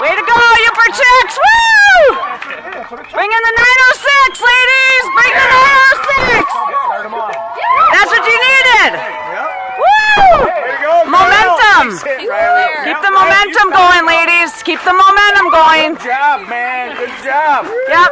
Way to go, you for Chicks! Woo! Bring in the 906, ladies! Bring the 906! That's what you needed! Woo! Momentum! Keep the momentum going, ladies. Keep the momentum going. Good job, man. Good job. Yep.